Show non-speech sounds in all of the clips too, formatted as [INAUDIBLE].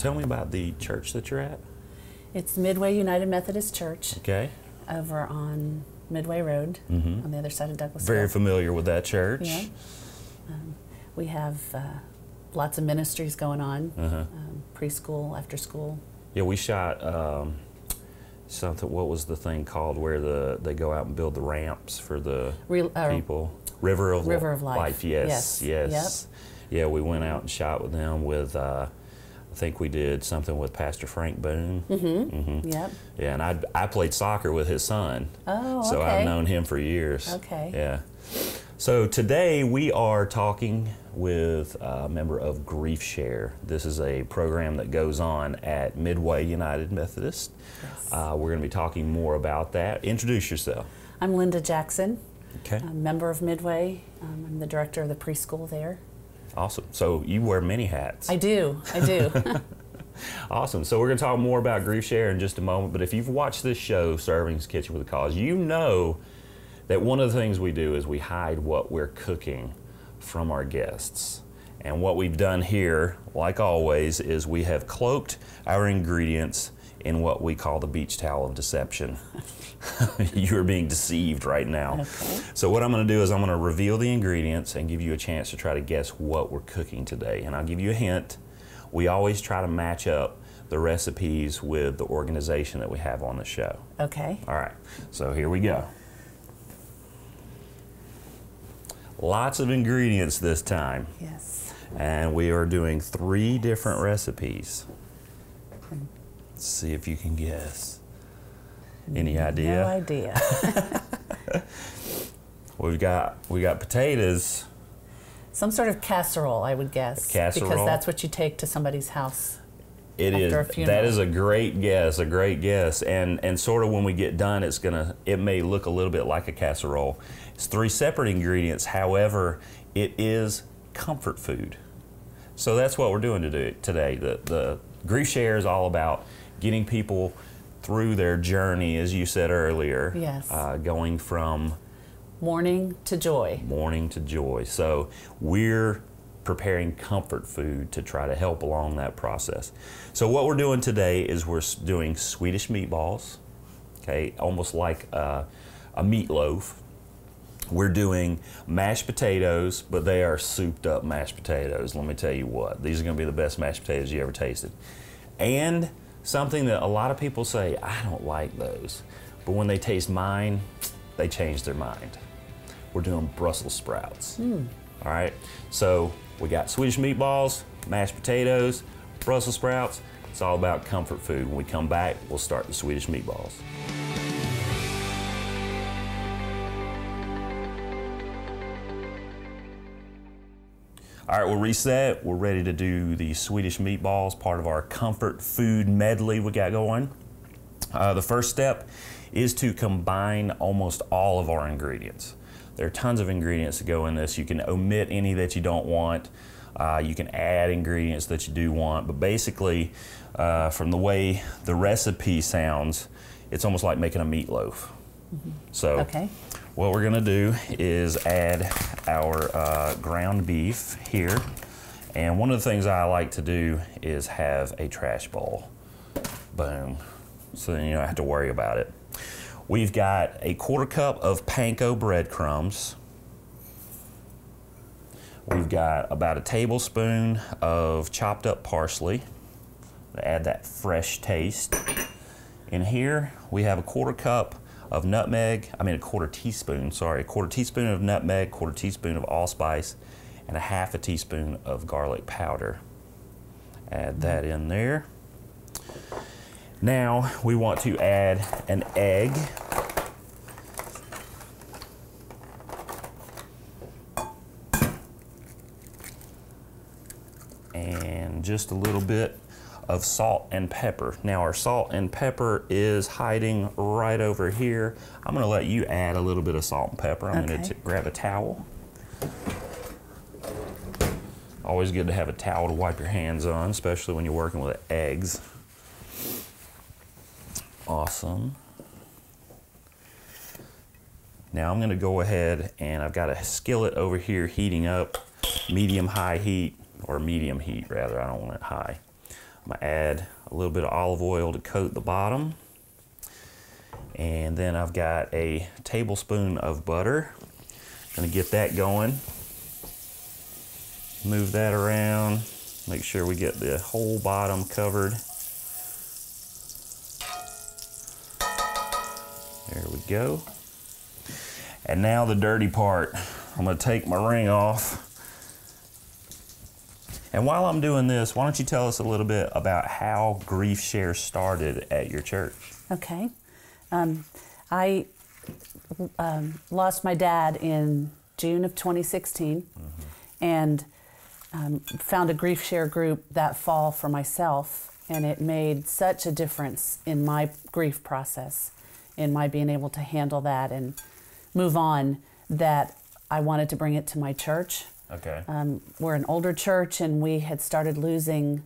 tell me about the church that you're at. It's Midway United Methodist Church Okay. over on Midway Road Mhm. on the other side of Douglas. Very familiar with that church. Yeah. Um, we have uh, lots of ministries going on Uh-huh. um, preschool, after school. Yeah, we shot um, something. What was the thing called where the they go out and build the ramps for the Real, uh, people? River of River of Life. Yes, Yes. yes. Yeah, we went out and shot with them. With uh, I think we did something with Pastor Frank Boone. Mm-hmm. Yep. Yeah, and I I played soccer with his son. Oh, So okay. I've known him for years. Okay. Yeah. So today we are talking with a member of GriefShare. This is a program that goes on at Midway United Methodist. Yes. Uh, we're going to be talking more about that. Introduce yourself. I'm Linda Jackson, Okay. a member of Midway. Um, I'm the director of the preschool there. Awesome. So you wear many hats. I do. I do. [LAUGHS] Awesome. So we're going to talk more about GriefShare in just a moment. But if you've watched this show, Servings Kitchen with a Cause, you know that one of the things we do is we hide what we're cooking from our guests. And what we've done here, like always, is we have cloaked our ingredients in what we call the beach towel of deception. [LAUGHS] You're being deceived right now. Okay. So what I'm going to do is I'm going to reveal the ingredients and give you a chance to try to guess what we're cooking today. And I'll give you a hint. We always try to match up the recipes with the organization that we have on the show. okay. All right, so here we go. Lots of ingredients this time, Yes. and we are doing three different recipes. Let's see if you can guess. Any idea? No idea. [LAUGHS] We've got we got potatoes. Some sort of casserole, I would guess. Casserole? Because that's what you take to somebody's house. It is. After a funeral. That is a great guess. A great guess. And and sort of when we get done, it's gonna. It may look a little bit like a casserole. It's three separate ingredients. However, it is comfort food. So that's what we're doing to do today. The the GriefShare is all about getting people through their journey, as you said earlier. Yes. Uh, going from Mourning to joy. mourning to joy. So we're preparing comfort food to try to help along that process. So what we're doing today is we're doing Swedish meatballs, okay, almost like uh, a meatloaf. We're doing mashed potatoes, but they are souped up mashed potatoes. Let me tell you what, these are going to be the best mashed potatoes you ever tasted. And something that a lot of people say, I don't like those. But when they taste mine, they change their mind. We're doing Brussels sprouts. Hmm. All right, so we got Swedish meatballs, mashed potatoes, Brussels sprouts. It's all about comfort food. When we come back, we'll start the Swedish meatballs. All right, we're reset. We're ready to do the Swedish meatballs, part of our comfort food medley we got going. Uh, the first step is to combine almost all of our ingredients. There are tons of ingredients that go in this. You can omit any that you don't want. Uh, you can add ingredients that you do want. But basically, uh, from the way the recipe sounds, it's almost like making a meatloaf. So, Okay. what we're gonna do is add our uh, ground beef here. And one of the things I like to do is have a trash bowl. Boom. So then you don't have to worry about it. We've got a quarter cup of panko breadcrumbs. We've got about a tablespoon of chopped up parsley to add that fresh taste. In here, we have a quarter cup of nutmeg, I mean a quarter teaspoon, sorry, a quarter teaspoon of nutmeg, quarter teaspoon of allspice, and a half a teaspoon of garlic powder. Add that in there. Now we want to add an egg. And just a little bit of salt and pepper. Now our salt and pepper is hiding right over here. I'm gonna let you add a little bit of salt and pepper. I'm gonna grab a towel. Always good to have a towel to wipe your hands on, especially when you're working with eggs. Awesome. Now I'm going to go ahead and I've got a skillet over here heating up, medium high heat, or medium heat rather, I don't want it high. I'm gonna add a little bit of olive oil to coat the bottom. And then I've got a tablespoon of butter. Gonna get that going. Move that around. Make sure we get the whole bottom covered. There we go. And now the dirty part. I'm gonna take my ring off. And while I'm doing this, why don't you tell us a little bit about how GriefShare started at your church? Okay. Um, I um, lost my dad in June of 2016 and um, found a GriefShare group that fall for myself, and it made such a difference in my grief process, in my being able to handle that and move on, that I wanted to bring it to my church. Okay. Um, we're an older church, and we had started losing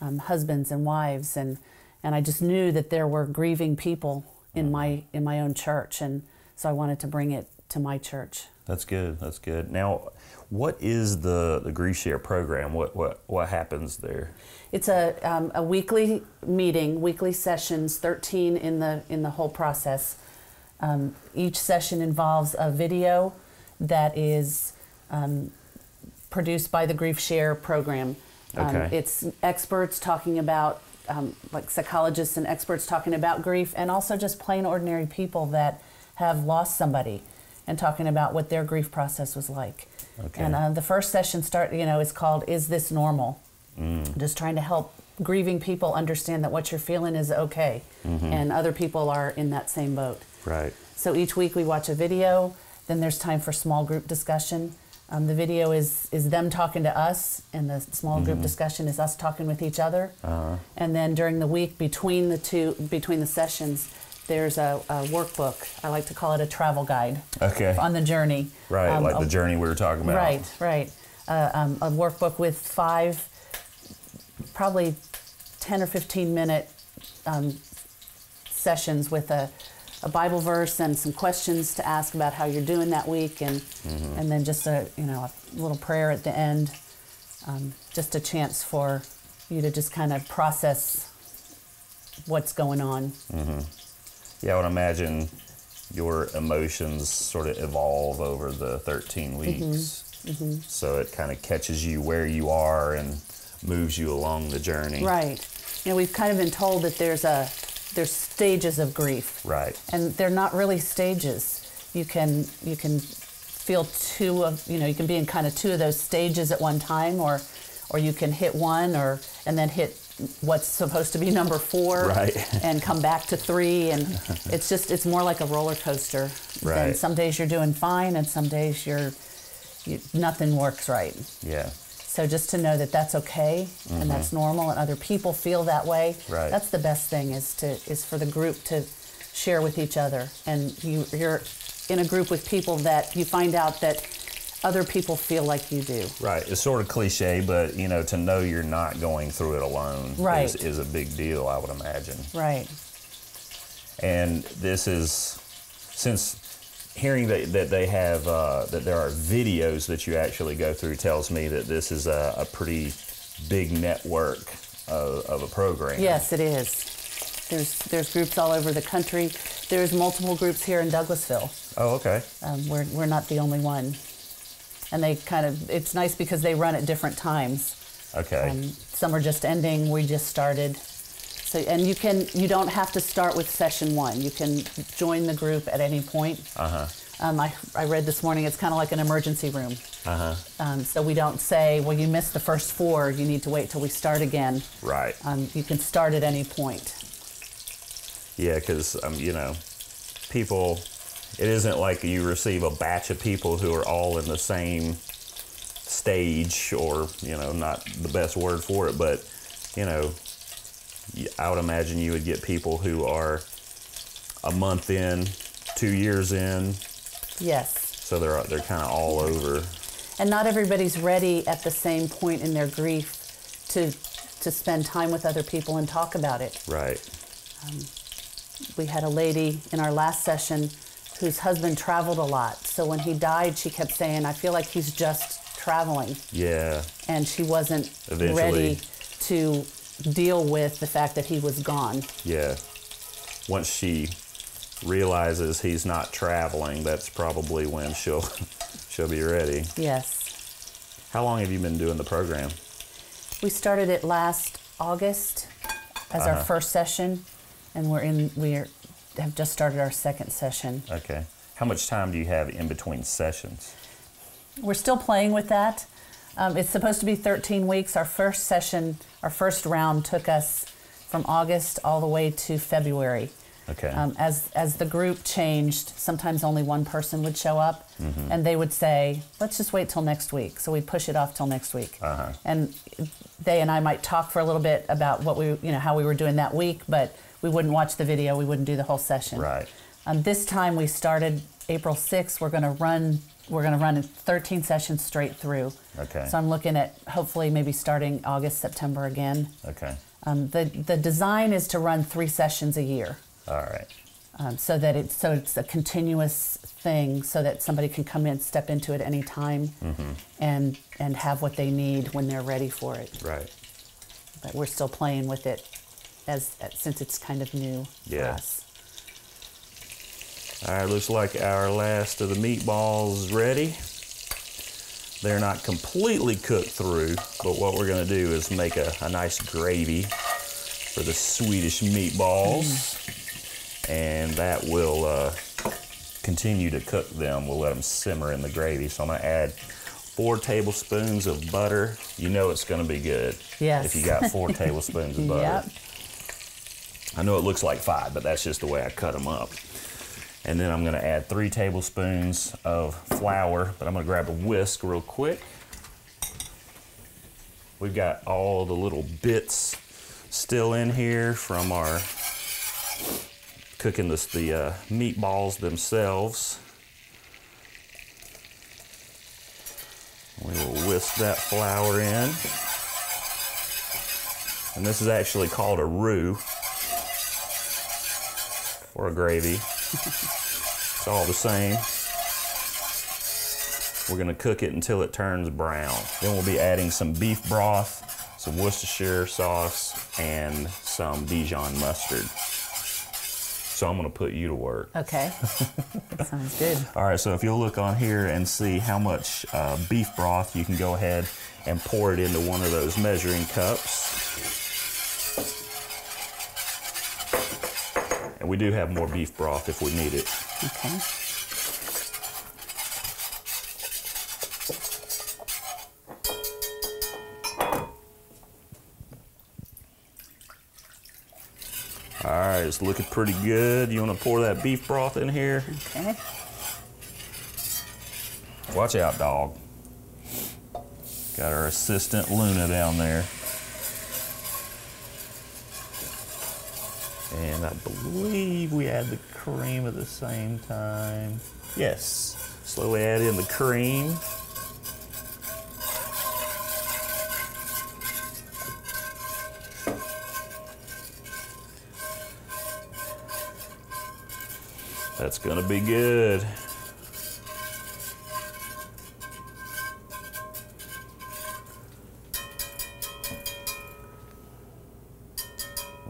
um, husbands and wives, and and I just knew that there were grieving people in my in my own church, and so I wanted to bring it to my church. That's good. That's good. Now, what is the the GriefShare program? What what what happens there? It's a um, a weekly meeting, weekly sessions, thirteen in the in the whole process. Um, each session involves a video that is um, produced by the GriefShare program. Um, Okay. It's experts talking about, um, like psychologists and experts talking about grief, and also just plain ordinary people that have lost somebody, and talking about what their grief process was like. Okay. And uh, the first session start, you know, is called "Is This Normal?" Just trying to help grieving people understand that what you're feeling is okay, and other people are in that same boat. Right. So each week we watch a video. Then there's time for small group discussion. Um, the video is is them talking to us, and the small group discussion is us talking with each other. Uh-huh. And then during the week between the two between the sessions, there's a, a workbook. I like to call it a travel guide Okay. on the journey. Right. Um, like a- the journey we were talking about. Right, right. Uh, um, a workbook with five, probably 10 or 15 minute um, sessions with a, a Bible verse and some questions to ask about how you're doing that week, and mm-hmm. and then just a you know a little prayer at the end, um, just a chance for you to just kind of process what's going on. Mm-hmm. Yeah, I would imagine your emotions sort of evolve over the 13 mm-hmm. weeks. So it kind of catches you where you are and moves you along the journey. Right. You know, we've kind of been told that there's a there's stages of grief. Right. and they're not really stages. You can you can feel two of you know you can be in kind of two of those stages at one time, or or you can hit one or and then hit what's supposed to be number four, Right. [LAUGHS] and come back to three, and it's just it's more like a roller coaster. Right. And some days you're doing fine, and some days you're you, nothing works right. Yeah. So just to know that that's okay and that's normal, and other people feel that way. Mm-hmm. Right. That's the best thing is to is for the group to share with each other, and you you're in a group with people that you find out that other people feel like you do. Right. It's sort of cliche, but you know, to know you're not going through it alone Right. is, is a big deal, I would imagine. Right. And this is since hearing that, that they have uh, that there are videos that you actually go through tells me that this is a, a pretty big network of, of a program. Yes, it is. There's there's groups all over the country. There's multiple groups here in Douglasville. Oh, okay. Um, we're we're not the only one, and they kind of it's nice because they run at different times. Okay. Um, some are just ending. We just started. So, and you can you don't have to start with session one. You can join the group at any point. uh huh. Um, I, I read this morning it's kind of like an emergency room. Uh huh. Um, so we don't say, well, you missed the first four. You need to wait till we start again. Right. Um, you can start at any point. Yeah, because um, you know, people. It isn't like you receive a batch of people who are all in the same stage, or you know, not the best word for it, but you know, I would imagine you would get people who are a month in, two years in, Yes. so they're they're kind of all over. And not everybody's ready at the same point in their grief to to spend time with other people and talk about it. Right. Um, we had a lady in our last session whose husband traveled a lot. So when he died, she kept saying, I feel like he's just traveling. Yeah. And she wasn't Eventually. ready to deal with the fact that he was gone. Yeah. Once she realizes he's not traveling, that's probably when she'll [LAUGHS] she'll be ready. Yes. How long have you been doing the program? We started it last August as our Uh-huh. first session, and we're in. We are, have just started our second session. Okay. How much time do you have in between sessions? We're still playing with that. Um, it's supposed to be 13 weeks. Our first session, our first round, took us from August all the way to February. Okay. Um, as as the group changed, sometimes only one person would show up, and they would say, "Let's just wait till next week." So we'd push it off till next week. Uh-huh. And they and I might talk for a little bit about what we, you know, how we were doing that week, but we wouldn't watch the video. We wouldn't do the whole session. Right. Um, this time we started April 6th. We're going to run. We're going to run 13 sessions straight through. Okay. So I'm looking at hopefully maybe starting August, September again. Okay. Um, the the design is to run three sessions a year All right. um, so that it's so it's a continuous thing, so that somebody can come in, step into it any time, Mm-hmm. and and have what they need when they're ready for it. Right. But we're still playing with it, as, as since it's kind of new for us. All right, looks like our last of the meatballs is ready. They're not completely cooked through, but what we're gonna do is make a, a nice gravy for the Swedish meatballs. And that will uh, continue to cook them. We'll let them simmer in the gravy. So I'm gonna add four tablespoons of butter. You know it's gonna be good. Yes. If you got four [LAUGHS] tablespoons of butter. Yep. I know it looks like five, but that's just the way I cut them up. And then I'm going to add three tablespoons of flour, but I'm going to grab a whisk real quick. We've got all the little bits still in here from our cooking this, the uh, meatballs themselves. We will whisk that flour in. And this is actually called a roux or a gravy. It's all the same. We're gonna cook it until it turns brown. Then we'll be adding some beef broth, some Worcestershire sauce, and some Dijon mustard. So I'm gonna put you to work. Okay. Sounds good. [LAUGHS] All right, so if you'll look on here and see how much uh, beef broth, you can go ahead and pour it into one of those measuring cups. And we do have more beef broth if we need it. Okay. All right, it's looking pretty good. You want to pour that beef broth in here? Okay. Watch out, dog. Got our assistant Luna down there. And I believe we add the cream at the same time. Yes. Slowly add in the cream. That's gonna be good.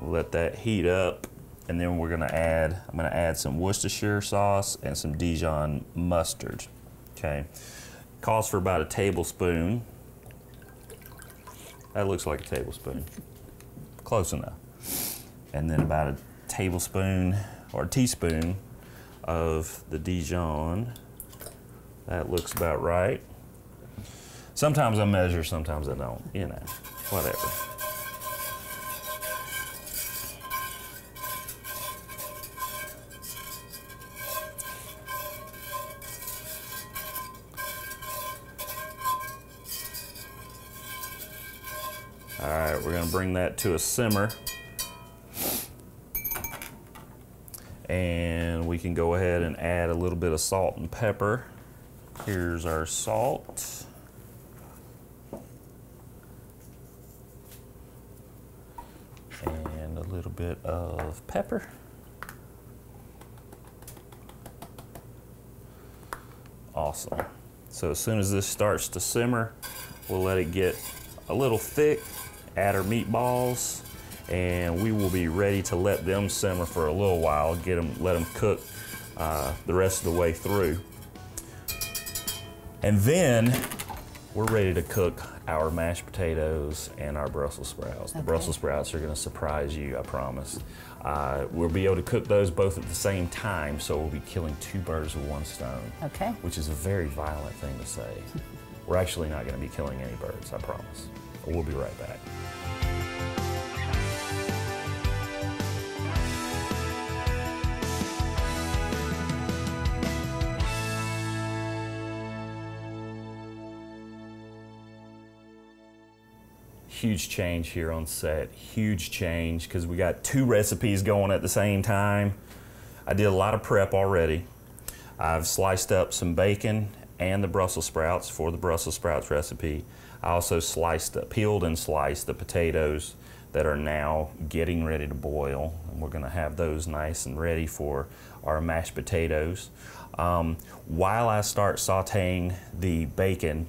let that heat up and then we're gonna add I'm gonna add some Worcestershire sauce and some Dijon mustard okay? Calls for about a tablespoon. That looks like a tablespoon. [LAUGHS] Close enough. And then about a tablespoon or a teaspoon of the Dijon. That looks about right. Sometimes I measure sometimes I don't you know whatever bring that to a simmer. And we can go ahead and add a little bit of salt and pepper. Here's our salt. And a little bit of pepper. Awesome. So as soon as this starts to simmer, we'll let it get a little thick add our meatballs, and we will be ready to let them simmer for a little while. Get them, let them cook uh, the rest of the way through, and then we're ready to cook our mashed potatoes and our Brussels sprouts. The Brussels sprouts are going to surprise you, I promise. Uh, we'll be able to cook those both at the same time, so we'll be killing two birds with one stone Okay. which is a very violent thing to say. [LAUGHS] We're actually not going to be killing any birds, I promise. We'll be right back. Huge change here on set. Huge change because we got two recipes going at the same time. I did a lot of prep already. I've sliced up some bacon and the Brussels sprouts for the Brussels sprouts recipe. I also sliced, peeled and sliced the potatoes that are now getting ready to boil, and we're going to have those nice and ready for our mashed potatoes. Um, while I start sautéing the bacon,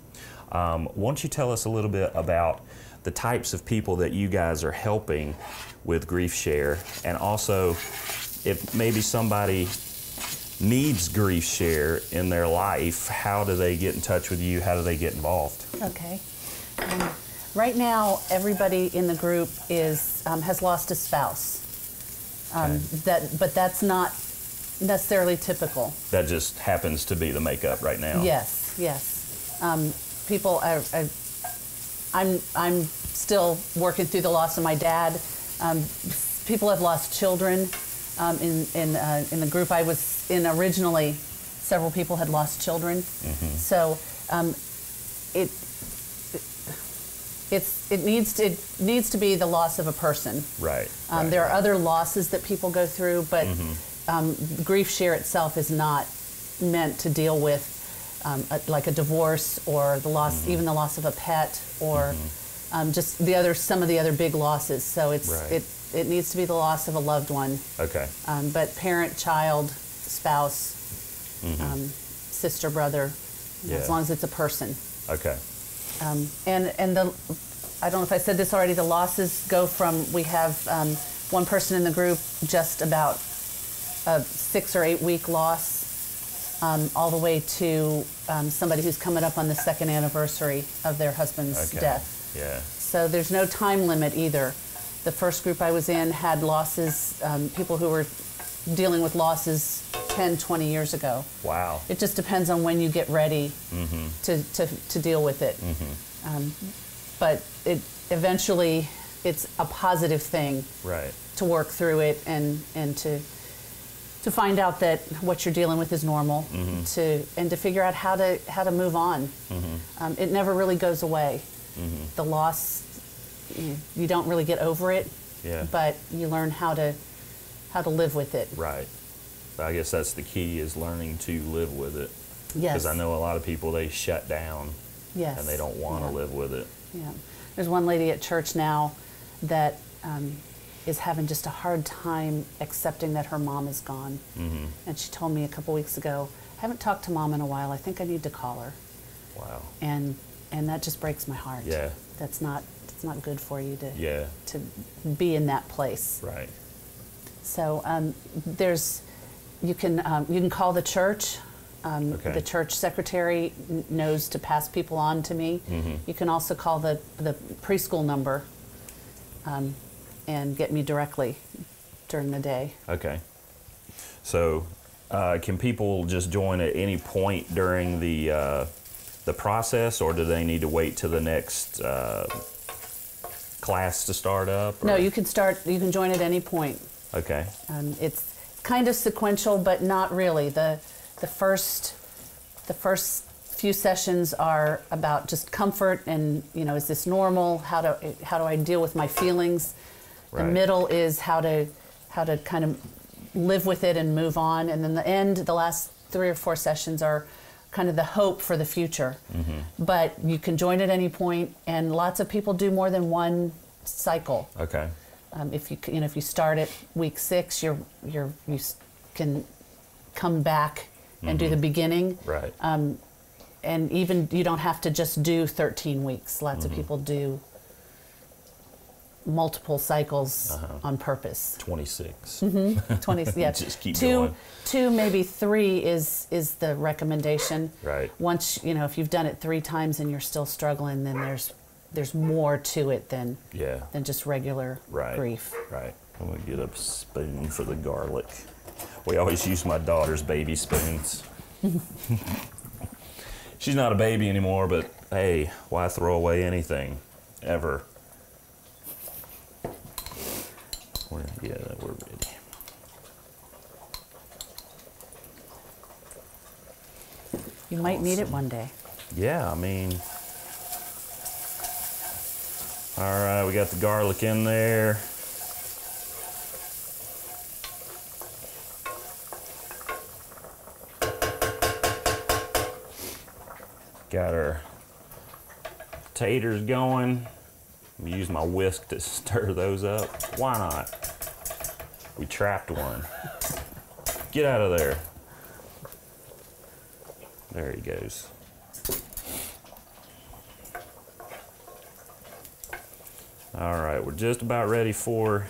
um, why don't you tell us a little bit about the types of people that you guys are helping with GriefShare, and also if maybe somebody needs GriefShare in their life, how do they get in touch with you? How do they get involved? Okay. Um, right now, everybody in the group is um, has lost a spouse. Um, Okay. That, but that's not necessarily typical. That just happens to be the makeup right now. Yes, yes. Um, people, are, are, I'm, I'm still working through the loss of my dad. Um, people have lost children. Um, in in uh, in the group I was in originally, several people had lost children. So um, it it's it needs to it needs to be the loss of a person. Right. Um, right, there are right. other losses that people go through, but um, GriefShare itself is not meant to deal with um, a, like a divorce or the loss, even the loss of a pet, or um, just the other some of the other big losses. So it's Right. it it needs to be the loss of a loved one, Okay. um, but parent, child, spouse, um, sister, brother, know, as long as it's a person. Okay. Um, and and the I don't know if I said this already. The losses go from we have um, one person in the group just about a six or eight week loss, um, all the way to um, somebody who's coming up on the second anniversary of their husband's Okay. death. Yeah. So there's no time limit either. The first group I was in had losses, um, people who were dealing with losses 10, 20 years ago. Wow. It just depends on when you get ready Mm-hmm. to, to, to deal with it. Um, but it eventually, it's a positive thing Right. to work through it and, and to, to find out that what you're dealing with is normal Mm-hmm. to, and to figure out how to, how to move on. Mm-hmm. Um, it never really goes away. The loss, you, you don't really get over it, Yeah. but you learn how to, how to live with it. Right. I guess that's the key is learning to live with it. Yes. Because I know a lot of people they shut down yes. and they don't want to Yeah. live with it. Yeah. There's one lady at church now that um, is having just a hard time accepting that her mom is gone. Mm-hmm. And she told me a couple weeks ago, I haven't talked to mom in a while. I think I need to call her. Wow. And and that just breaks my heart. Yeah. That's not it's not good for you to Yeah. to be in that place. Right. So um, there's, you can um, you can call the church. Um, Okay. The church secretary n- knows to pass people on to me. Mhm. You can also call the the preschool number, um, and get me directly during the day. Okay. So, uh, can people just join at any point during the uh, the process, or do they need to wait till the next uh, class to start up? No, you can start. You can join at any point. Okay. Um, it's kind of sequential, but not really. the The first the first few sessions are about just comfort and you know, is this normal? How do how do I deal with my feelings? The middle is how to how to kind of live with it and move on, and then the end, the last three or four sessions are kind of the hope for the future. But you can join at any point, and lots of people do more than one cycle. Okay. Um, if you you know if you start at week six, you're you're you can come back and do the beginning, Right. um, and even you don't have to just do 13 weeks. Lots of people do multiple cycles on purpose. 26. 20 [LAUGHS] yeah Just keep two going. two maybe three is is the recommendation Right. once you know if you've done it three times and you're still struggling then there's there's more to it than Yeah. than just regular Right. grief Right. I'm gonna get a spoon for the garlic. We always use my daughter's baby spoons. [LAUGHS] She's not a baby anymore, but hey, why throw away anything ever? We're, yeah, we're ready. you might need it one day Yeah, I mean, all right, we got the garlic in there. Got our taters going. I'm use my whisk to [LAUGHS] stir those up. Why not? We trapped one. Get out of there. There he goes. All right, we're just about ready for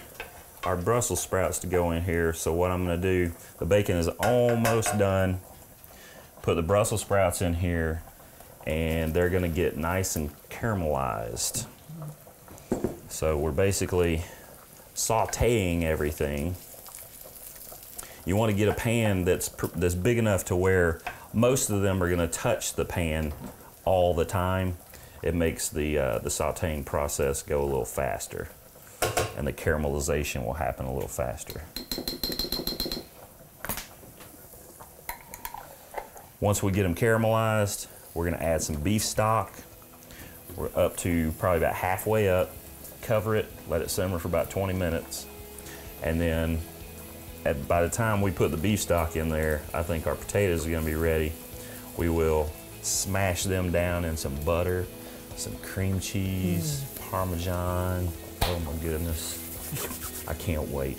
our Brussels sprouts to go in here. So what I'm gonna do, the bacon is almost done. Put the Brussels sprouts in here and they're gonna get nice and caramelized. So we're basically sauteing everything. You want to get a pan that's that's big enough to where most of them are going to touch the pan all the time. It makes the uh, the sauteing process go a little faster, and the caramelization will happen a little faster. Once we get them caramelized, we're to add some beef stock. We're up to probably about halfway up. Cover it, let it simmer for about 20 minutes, and then at, by the time we put the beef stock in there, I think our potatoes are to be ready. We will smash them down in some butter, some cream cheese, parmesan. Oh my goodness. I can't wait.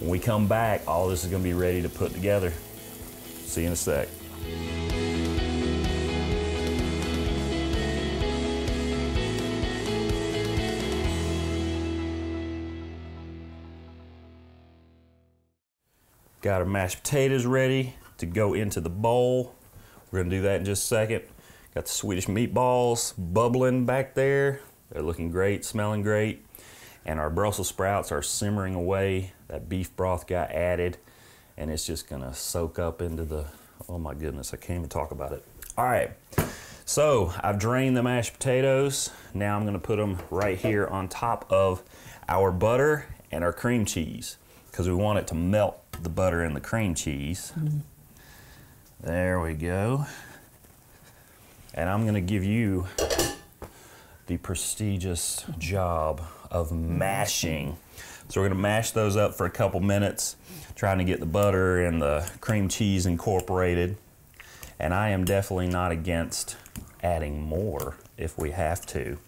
When we come back, all this is to be ready to put together. See you in a sec. Got our mashed potatoes ready to go into the bowl. We're gonna do that in just a second. Got the Swedish meatballs bubbling back there. They're looking great, smelling great. And our Brussels sprouts are simmering away. That beef broth got added and it's just gonna soak up into the, oh my goodness, I can't even talk about it. All right, so I've drained the mashed potatoes. Now I'm gonna put them right here on top of our butter and our cream cheese because we want it to melt the butter and the cream cheese. Mm-hmm. There we go. And I'm gonna give you the prestigious job of mashing. So we're gonna mash those up for a couple minutes, trying to get the butter and the cream cheese incorporated. And I am definitely not against adding more if we have to,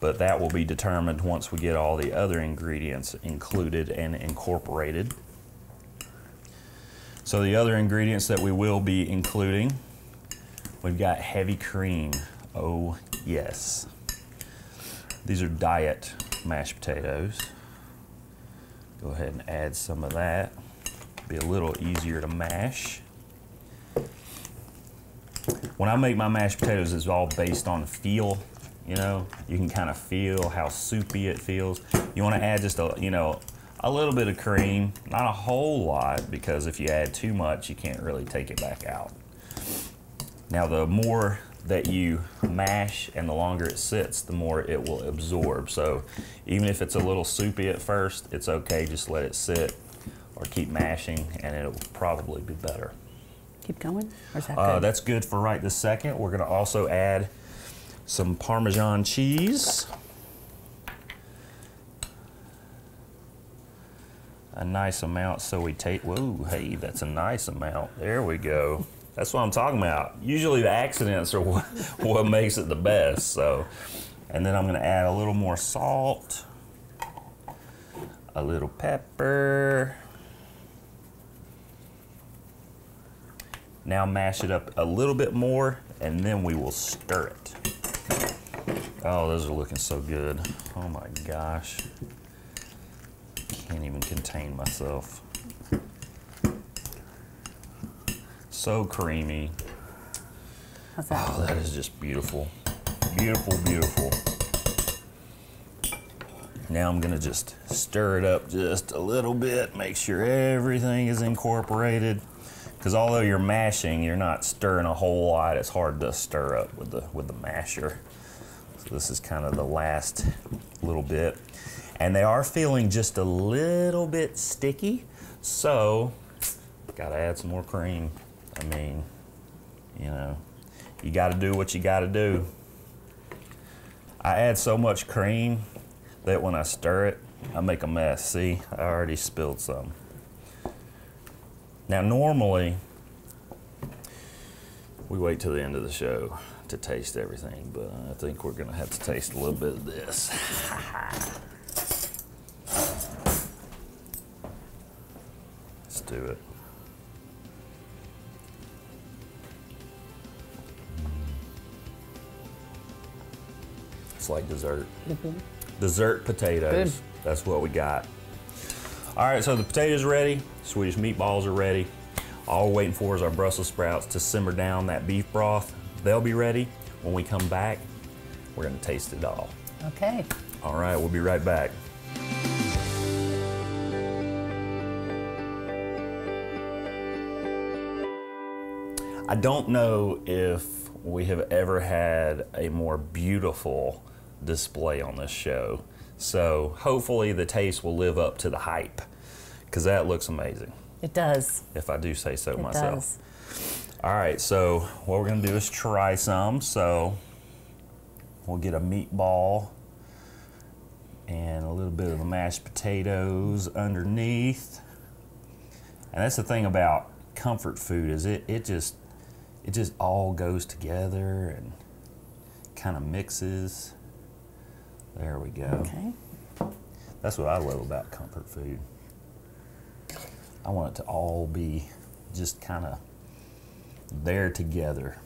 but that will be determined once we get all the other ingredients included and incorporated. So the other ingredients that we will be including, we've got heavy cream. Oh yes. These are diet mashed potatoes. Go ahead and add some of that. Be a little easier to mash. When I make my mashed potatoes, it's all based on feel. You know, you can kind of feel how soupy it feels. You want to add just a, you know, a little bit of cream, not a whole lot, because if you add too much, you can't really take it back out. Now, the more that you mash and the longer it sits, the more it will absorb. So, even if it's a little soupy at first, it's okay. Just let it sit or keep mashing, and it'll probably be better. keep going or is that Uh, that's good for right this second. We're going to also add some Parmesan cheese. A nice amount so we take, whoa, hey, that's a nice amount. There we go. That's what I'm talking about. Usually the accidents are [LAUGHS] what, what makes it the best. So, and then I'm going to add a little more salt, a little pepper. Now mash it up a little bit more and then we will stir it. Oh, those are looking so good. Oh my gosh. Can't even contain myself. So creamy. That? Oh, that is just beautiful. Beautiful, beautiful. Now I'm gonna just stir it up just a little bit, make sure everything is incorporated. Because although you're mashing, you're not stirring a whole lot. It's hard to stir up with the with the masher. So this is kind of the last little bit. And they are feeling just a little bit sticky. So gotta add some more cream. I mean, you know, you gotta do what you gotta do. I add so much cream that when I stir it, I make a mess. See, I already spilled some. Now, normally, we wait till the end of the show to taste everything, but I think we're gonna have to taste a little bit of this. [LAUGHS] Let's do it. It's like dessert. Mm-hmm. Dessert potatoes. Good. That's what we got. All right, so the potatoes are ready. Swedish meatballs are ready. All we're waiting for is our Brussels sprouts to simmer down that beef broth. They'll be ready. When we come back, we're gonna taste it all. Okay. All right, we'll be right back. I don't know if we have ever had a more beautiful display on this show. So hopefully the taste will live up to the hype because that looks amazing, It does. if I do say so It myself. does. All right, so what we're gonna do is try some. So we'll get a meatball and a little bit of the mashed potatoes underneath. And that's the thing about comfort food is it, it just it just all goes together and kind of mixes. There we go. Okay. That's what I love about comfort food. I want it to all be just kind of there together,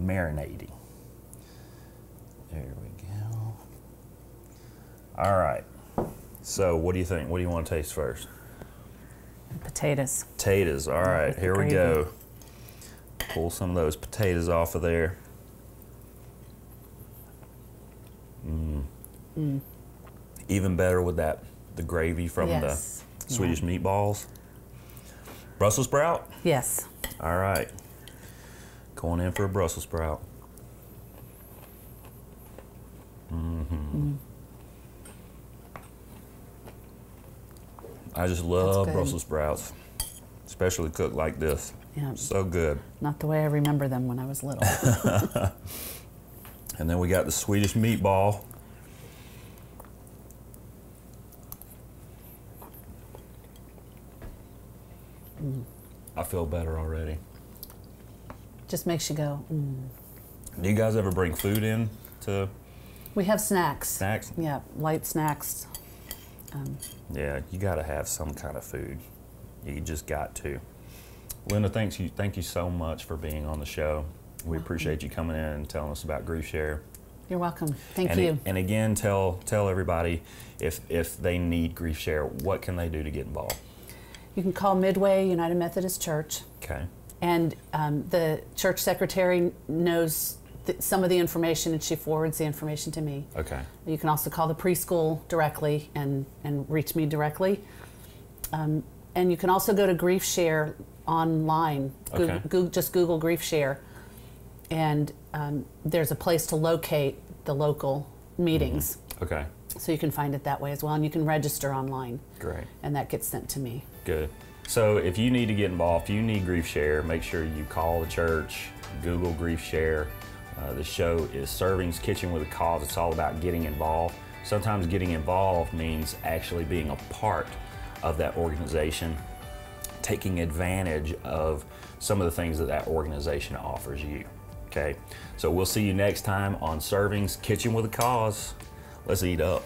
marinating. There we go. All right. So, what do you think? What do you want to taste first? Potatoes. Potatoes. All right, here we go. Pull some of those potatoes off of there. Mmm. Mm. Even better with that, the gravy from Yes. the Swedish meatballs. Brussels sprout. Yes. All right. Going in for a Brussels sprout. Mm-hmm. I just love. Brussels sprouts, especially cooked like this. Yeah. So good. Not the way I remember them when I was little. [LAUGHS] And then we got the Swedish meatball. Feel better already. Just makes you go. Mm. Do you guys ever bring food in to We have snacks. snacks? Yeah, light snacks. Um, Yeah, you got to have some kind of food. You just got to. Linda, thanks you. Thank you so much for being on the show. We appreciate you coming in and telling us about GriefShare. you're welcome. Thank and, you. and again, tell tell everybody if if they need GriefShare, what can they do to get involved? You can call Midway United Methodist Church, Okay. and um, the church secretary knows some of the information, and she forwards the information to me. Okay. You can also call the preschool directly and, and reach me directly. Um, and you can also go to GriefShare online. Okay. Just Google GriefShare, and um, there's a place to locate the local meetings. Okay. So you can find it that way as well, and you can register online, Great. and that gets sent to me. Good. So if you need to get involved, if you need GriefShare, make sure you call the church, Google GriefShare. Uh, the show is Servings Kitchen with a Cause. It's all about getting involved. Sometimes getting involved means actually being a part of that organization, taking advantage of some of the things that that organization offers you. Okay, so we'll see you next time on Servings Kitchen with a Cause. Let's eat up.